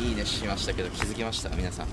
いいねしましたけど気づきました？皆さん。